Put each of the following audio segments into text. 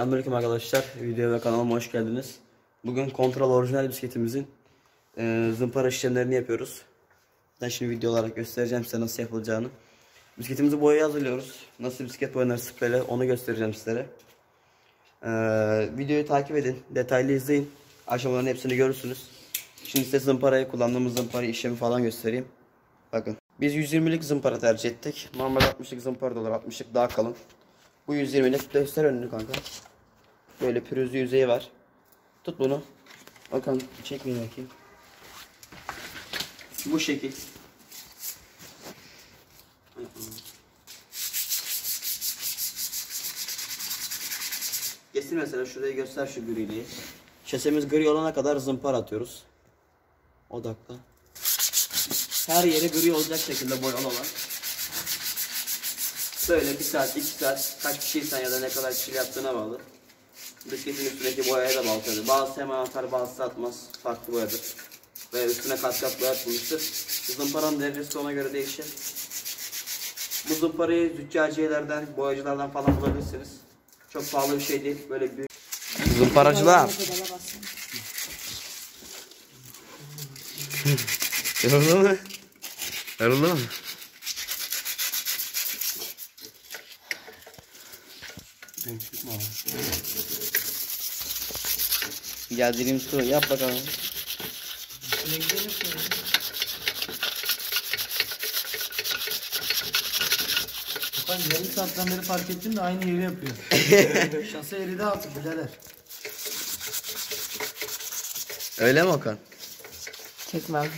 Selamünaleyküm arkadaşlar. Video ve kanalıma hoş geldiniz. Bugün kontrol orijinal bisikletimizin e, zımpara işlemlerini yapıyoruz. Ben şimdi video olarak göstereceğim size nasıl yapılacağını. Bisikletimizi boyaya hazırlıyoruz. Nasıl bisiklet boyanır spreyle onu göstereceğim sizlere. E, videoyu takip edin. Detaylı izleyin. Aşamaların hepsini görürsünüz. Şimdi size zımparayı kullandığımız zımpara işlemi falan göstereyim. Bakın. Biz 120'lik zımpara tercih ettik. Normal 60'lık zımpara da olur. 60'lık daha kalın. Bu 120'lik göster önünü kanka. Böyle pürüzlü yüzeyi var. Tut bunu. Bakalım çekmeyin bakayım. Bu şekil. Geçsin mesela şurayı göster şu griliği. Şasemiz gri olana kadar zımpara atıyoruz. Odakla. Her yeri gri olacak şekilde boyamalar. Böyle bir saat, iki saat kaç kişiysen ya da ne kadar kişi yaptığına bağlı. Bisikletin üstündeki boyaya da bağlı tabii. Bazısı hemen atar, bazısı atmaz. Farklı boyadır. Ve üstüne kat kat boya atılmıştır. Zımparanın derecesi ona göre değişir. Bu zımparayı züccaciyelerden, boyacılardan falan bulabilirsiniz. Çok pahalı bir şey değil. Böyle büyük. Zımparacılar. Yoruldu mu? Yoruldu mu? Geldiğim su yap bakalım. Ben yarım saatten beri fark ettim de aynı yeri yapıyor. Şase eridi artık birader. Öyle mi Okan? Çekme abi.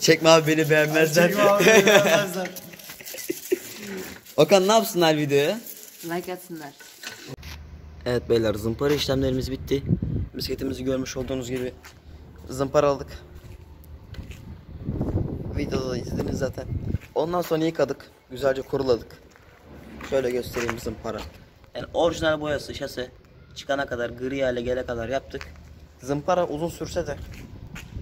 Çekme abi beni beğenmezler. Çekme abi, beğenmezler. Okan ne yapsınlar videoya? Like atsınlar. Evet beyler zımpara işlemlerimiz bitti. Bisikletimizi görmüş olduğunuz gibi zımparaladık. Videoda da izlediniz zaten. Ondan sonra yıkadık. Güzelce kuruladık. Şöyle göstereyim zımpara. Yani orijinal boyası şase çıkana kadar gri hale gele kadar yaptık. Zımpara uzun sürse de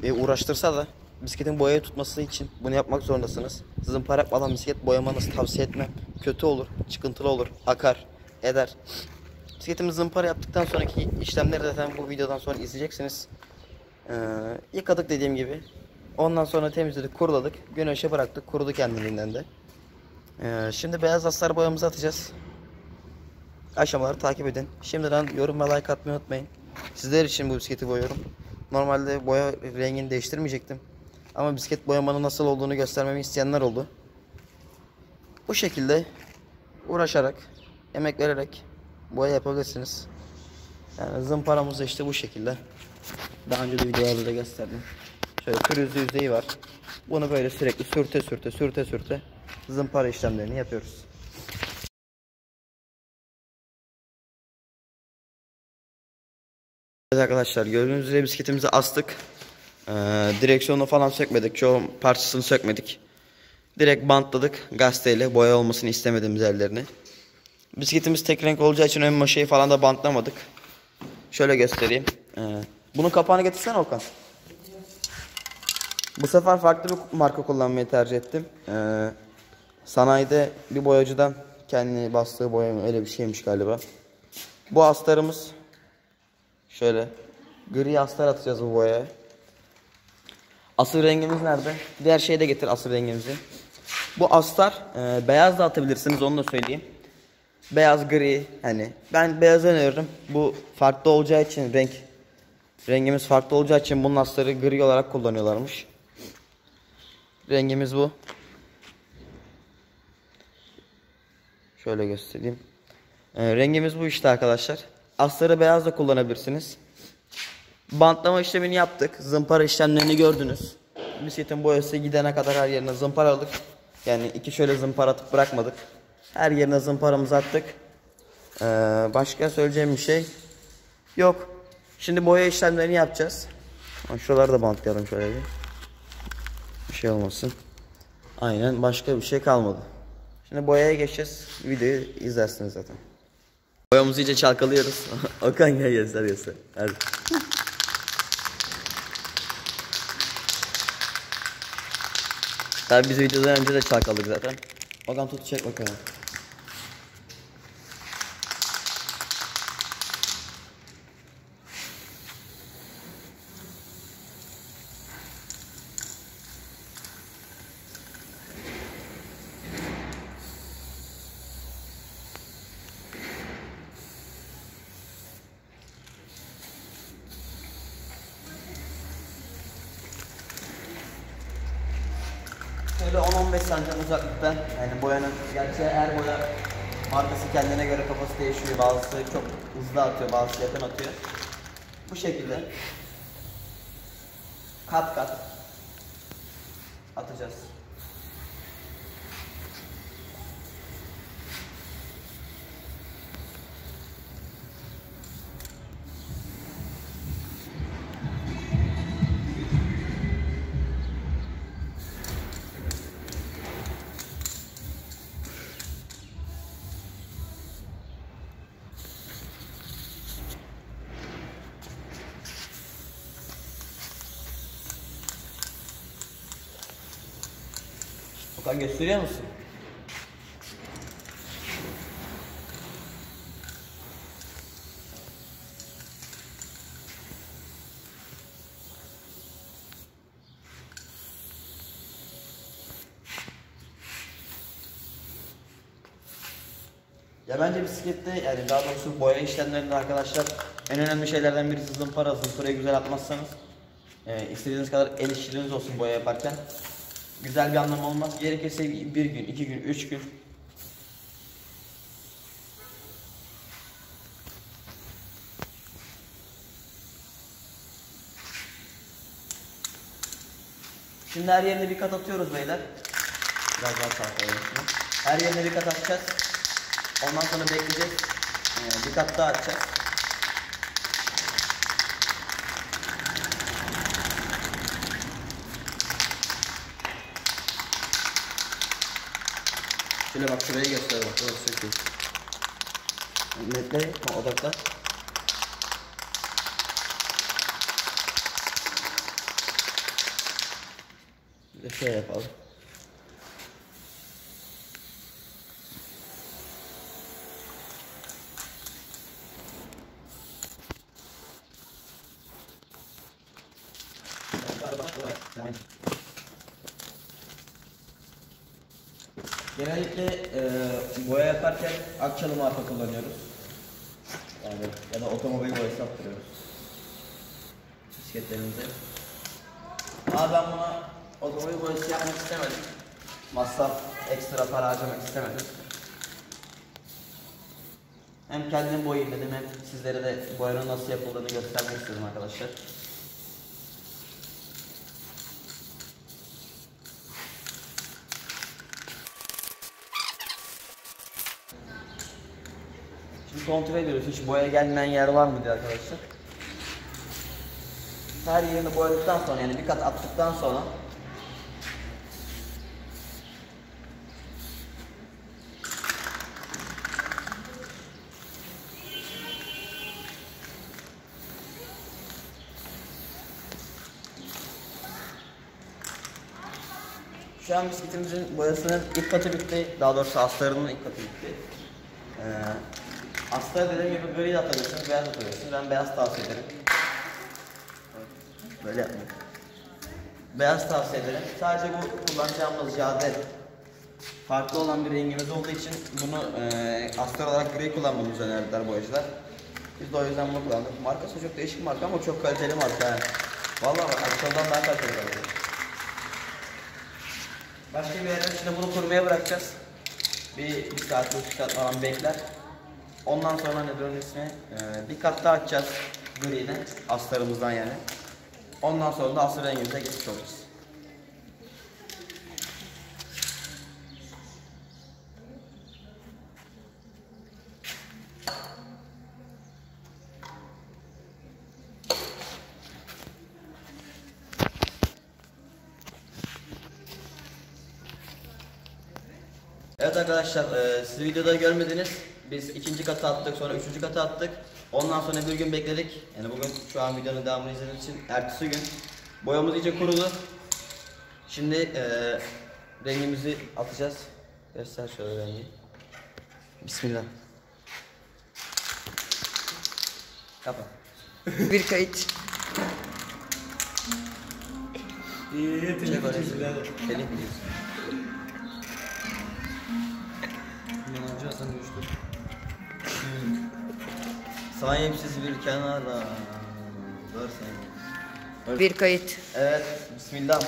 e, uğraştırsa da bisikletin boyayı tutması için bunu yapmak zorundasınız. Zımpara yapmadan bisiklet boyamanızı tavsiye etmem. Kötü olur, çıkıntılı olur, akar, eder. Bisikletimizi zımpara yaptıktan sonraki işlemleri zaten bu videodan sonra izleyeceksiniz. Ee, yıkadık dediğim gibi. Ondan sonra temizledik, kuruladık. Güneşe bıraktık, kurudu kendiliğinden de. Ee, şimdi beyaz astar boyamızı atacağız. Aşamaları takip edin. Şimdiden yorum ve like atmayı unutmayın. Sizler için bu bisikleti boyuyorum. Normalde boya rengini değiştirmeyecektim. Ama bisiklet boyamanın nasıl olduğunu göstermemi isteyenler oldu. Bu şekilde uğraşarak, emek vererek boya yapabilirsiniz. Yani zımparamız işte bu şekilde. Daha önce de videolarda da gösterdim. Şöyle pürüzlü yüzeyi var. Bunu böyle sürekli sürte sürte sürte sürte zımpara işlemlerini yapıyoruz. Evet arkadaşlar gördüğünüz üzere bisikletimizi astık. Ee, direksiyonu falan sökmedik. Çoğu parçasını sökmedik. Direkt bantladık gazeteyle boya olmasını istemediğimiz yerlerini. Bisikletimiz tek renk olacağı için ön maşayı falan da bantlamadık. Şöyle göstereyim. Ee, bunun kapağını getirsene Okan. Bu sefer farklı bir marka kullanmayı tercih ettim. Ee, sanayide bir boyacıdan kendini bastığı boya öyle bir şeymiş galiba. Bu astarımız şöyle gri astar atacağız bu boyaya. Asıl rengimiz nerede? Diğer şeyi de getir asıl rengimizi. Bu astar e, beyaz da atabilirsiniz onu da söyleyeyim. Beyaz gri hani ben beyaz öneririm. Bu farklı olacağı için renk rengimiz farklı olacağı için bunun astarı gri olarak kullanıyorlarmış. Rengimiz bu. Şöyle göstereyim. E, rengimiz bu işte arkadaşlar. Astarı beyaz da kullanabilirsiniz. Bantlama işlemini yaptık. Zımpara işlemlerini gördünüz. Bisikletin boyası gidene kadar her yerine zımparaladık. Yani iki şöyle zımpara atıp bırakmadık. Her yerine zımparamızı attık. Ee, başka söyleyeceğim bir şey yok. Şimdi boya işlemlerini yapacağız. Şuraları da bantlayalım şöyle bir. Bir şey olmasın. Aynen başka bir şey kalmadı. Şimdi boyaya geçeceğiz. Videoyu izlersiniz zaten. Boyamızı iyice çalkalıyoruz. Okan gel göster göster. Hadi. Tabii biz videodan önce de çalkaladık zaten. Okan tut çek bakalım. Şöyle 10-15 santim uzaklıkta yani boyanın gerçi her boya markası kendine göre kafası değişiyor. Bazısı çok hızlı atıyor, bazısı yakın atıyor. Bu şekilde kat kat atacağız. Okan gösteriyor musun? Ya bence bisiklette yani daha doğrusu boya işlemlerinde arkadaşlar en önemli şeylerden birisi zımpara. Zımparayı güzel atmazsanız e, istediğiniz kadar el işçiliğiniz olsun boya yaparken güzel bir anlam olmaz. Gerekirse bir gün, iki gün, üç gün Şimdi her yerine bir kat atıyoruz beyler. Biraz daha sarkalım şunu. Her yerine bir kat atacağız. Ondan sonra bekleyeceğiz. Ee, bir kat daha atacağız. Şöyle bak şurayı göster bak. Orası çok iyi. Netle, ha, odakla. Bir de şöyle yapalım. Genellikle e, boya yaparken akçalı marka kullanıyoruz. Yani ya da otomobil boyası yaptırıyoruz. Bisikletlerimize. Ama ben buna otomobil boyası yapmak istemedim. Masraf, ekstra para harcamak istemedim. Hem kendim boyayayım dedim hem sizlere de boyanın nasıl yapıldığını göstermek istedim arkadaşlar. Kontrol ediyoruz hiç boya gelmeyen yer var mı diye arkadaşlar. Her yerini boyadıktan sonra yani bir kat attıktan sonra Şu an bisikletimizin boyasının ilk katı bitti. Daha doğrusu astarının ilk katı bitti. Ee, astar dediğim gibi gri de atabilirsiniz, beyaz atabilirsiniz. Ben beyaz tavsiye ederim. Böyle yapmayın. Beyaz tavsiye ederim. Sadece bu kullanacağımız jade farklı olan bir rengimiz olduğu için bunu e, astar olarak gri kullanmamızı önerdiler boyacılar. Biz de o yüzden bunu kullandık. Markası çok değişik marka ama çok kaliteli marka. Yani. Vallahi bak akşamdan daha kaliteli. Başka bir yerde şimdi bunu kurumaya bırakacağız. Bir, bir saat, bir saat falan bekler. Ondan sonra ne diyorsun ismi? Ee, bir kat daha açacağız griyle, astarımızdan yani. Ondan sonra da asır rengimize geçmiş olacağız. Evet arkadaşlar, e, siz videoda görmediniz. Biz ikinci katı attık, sonra üçüncü katı attık. Ondan sonra bir gün bekledik. Yani bugün şu an videonun devamını izlediğiniz için ertesi gün boyamız iyice kurudu. Şimdi e, rengimizi atacağız. Göster şöyle rengi. Bismillah. Kapat. Bir kayıt. İyi, telif birader. Telif biliyorsun. Yalancı Hasan Coştu. Sahipsiz bir kenara. Dur sen. Bir kayıt. Evet. Bismillah.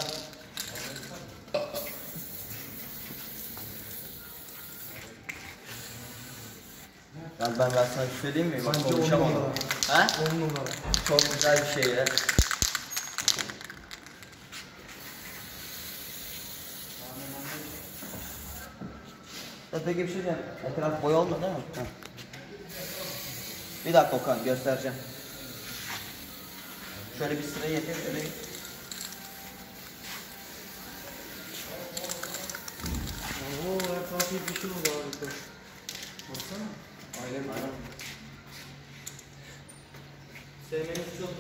Ya ben ben sana bir şey mi? Bak Bence konuşamadım. on. Ha? On. Çok güzel bir şey ya. Ya peki bir şey diyeceğim. Etraf boy olmadı değil mi? Heh. Bir dakika Okan göstereceğim. Şöyle bir şöyle bir. Oo Fatih bir şey oldu abi. Baksana. Aynen aynen. Sevmeniz çok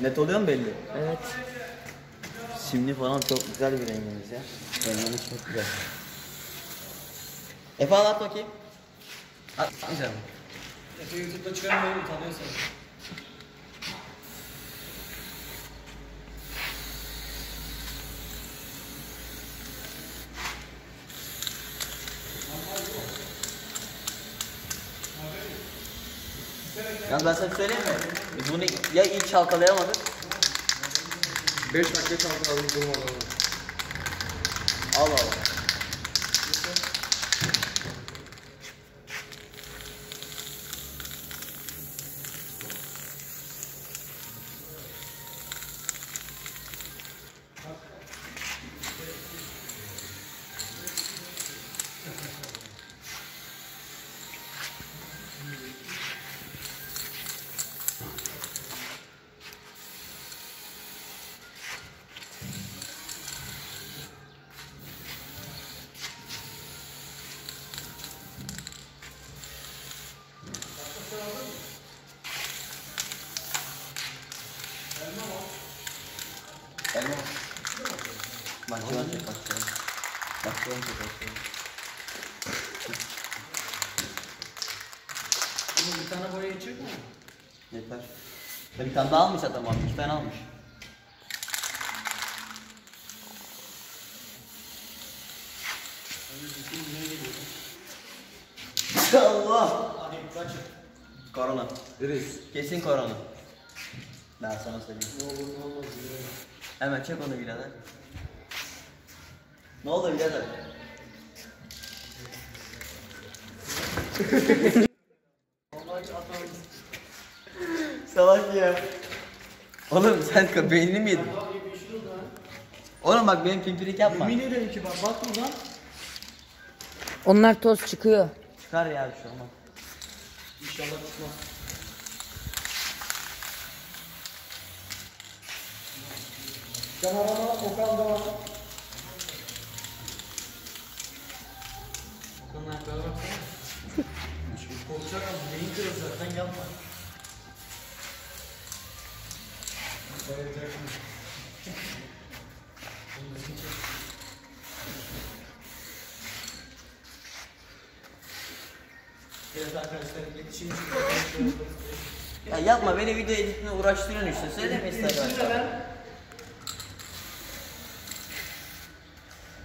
Net oluyor mu belli? Evet. Simli falan çok güzel bir rengimiz ya. Rengimiz çok güzel. Efe al at bakayım. At güzel. Efe YouTube'da çıkarmayalım tanıyorsan. Yalnız ben sana bir söyleyeyim mi? Biz bunu ya iyi çalkalayamadık. 5 dakika kaldı alın durmadan. Al al. Bir tane daha almış adam abi. İki tane almış. Allah! Korona. Reis. Kesin korona. Ben sana söyleyeyim. Ne olur ne olmaz. Hemen çek onu birader. Ne oldu birader? ya. Oğlum sen ka- beynini mi yedin? Oğlum bak benim pimpirik yapma. Yemin ederim ki bak bak buradan. Onlar toz çıkıyor. Çıkar ya bir şey olmaz. İnşallah çıkmaz. Kamerama Okan da yapma beni video editine uğraştırıyorsun işte. Söyleme Instagram'da.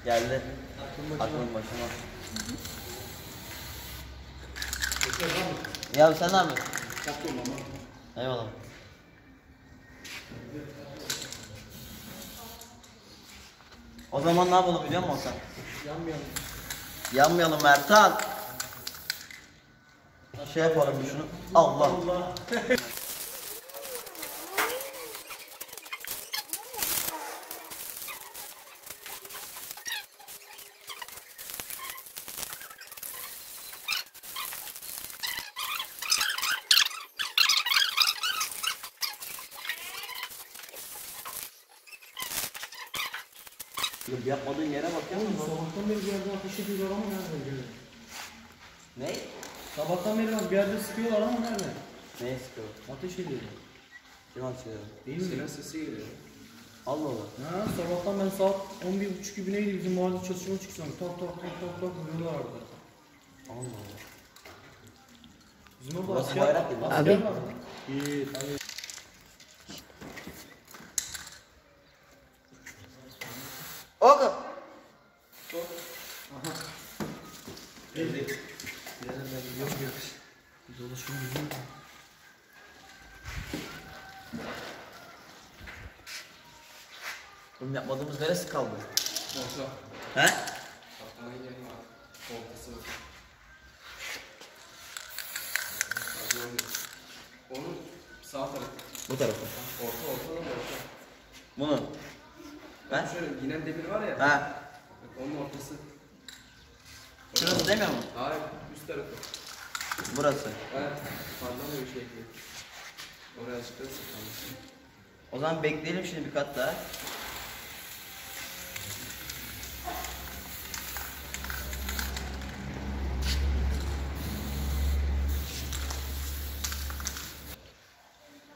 Geldi. Aklım başıma. Ya sen ne yapıyorsun? Ama. Eyvallah. O zaman ne yapalım biliyor musun sen? Yanmayalım. Yanmayalım Mertan. Şey yapalım bir şunu. Allah. Allah. Yapmadığın yere bak ya. Oğlum sabahtan beri bir yerde ateş ediyorlar ama nerede böyle? Ne? Sabahtan beri bak bir yerde sıkıyorlar ama nerede? Ne sıkıyor? Ateş ediyorlar. Kim atıyor? Değil mi? Silah sesi geliyor. Allah Allah. Ha, sabahtan ben saat 11.30 gibi neydi bizim mahallede çalışma çıksam tak tak tak tak tak vuruyorlardı. Allah Allah. Bizim orada asker, asker Abi. vardı. İyi, tabii. Oku. Geldi. Yok yok. Dolaşım bizim. Oğlum yapmadığımız neresi kaldı? Orta. He? Onun sağ tarafı. Bu tarafı. Orta orta orta. Bunu. Ben? Şöyle inen demir var ya. Ha. Onun ortası. Şurası demiyor mu? Hayır üst tarafı. Burası. Evet. Parlamıyor bir şey değil. Oraya sıkılmış. O zaman bekleyelim şimdi bir kat daha.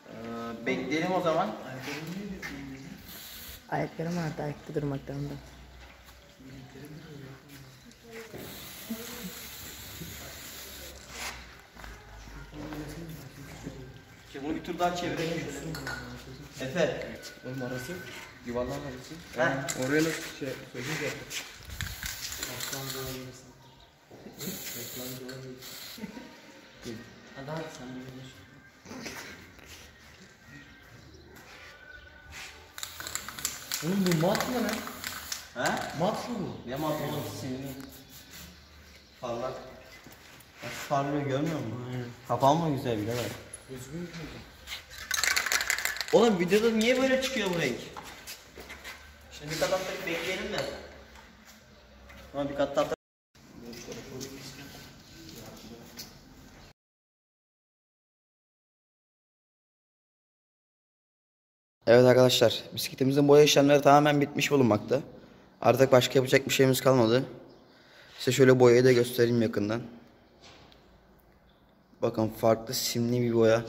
Ee, bekleyelim o zaman. Ayaklarım ağrıdı ayakta durmaktan da. Şimdi bunu bir tur daha çevirelim. Efe. Oğlum arası yuvarlağın arası. Ha? Oraya nasıl şey söyleyince yaptım. Hadi hadi sen de biliyorsun. Oğlum bu mat mı lan? Ha? Mat mı bu? Ne mat oğlum sinirli. Parlak. Nasıl parlıyor görmüyor musun? Kafan mı güzel bir de var. Oğlum videoda niye böyle çıkıyor bu renk? Şimdi atlayıp bekleyelim de. Ama bir kat daha Evet arkadaşlar, bisikletimizin boya işlemleri tamamen bitmiş bulunmakta. Artık başka yapacak bir şeyimiz kalmadı. Size şöyle boyayı da göstereyim yakından. Bakın farklı simli bir boya.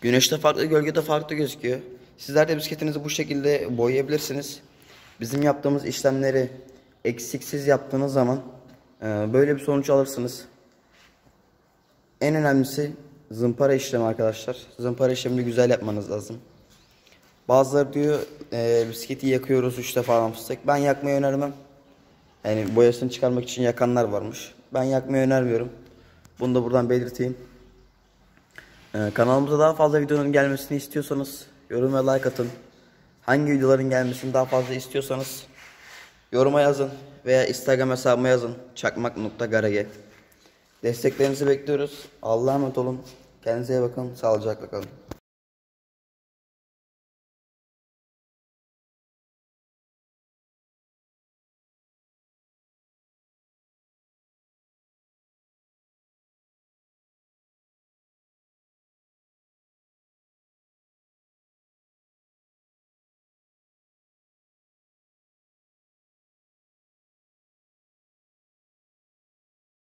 Güneşte farklı, gölgede farklı gözüküyor. Sizler de bisikletinizi bu şekilde boyayabilirsiniz. Bizim yaptığımız işlemleri eksiksiz yaptığınız zaman e, böyle bir sonuç alırsınız. En önemlisi zımpara işlemi arkadaşlar. Zımpara işlemini güzel yapmanız lazım. Bazıları diyor e, bisikleti yakıyoruz işte falan fıstık. Ben yakmayı önermem. Yani boyasını çıkarmak için yakanlar varmış. Ben yakmayı önermiyorum. Bunu da buradan belirteyim. Ee, kanalımıza daha fazla videonun gelmesini istiyorsanız yorum ve like atın. Hangi videoların gelmesini daha fazla istiyorsanız yoruma yazın veya Instagram hesabıma yazın. Çakmak.garage Desteklerinizi bekliyoruz. Allah'a emanet olun. Kendinize iyi bakın. Sağlıcakla kalın.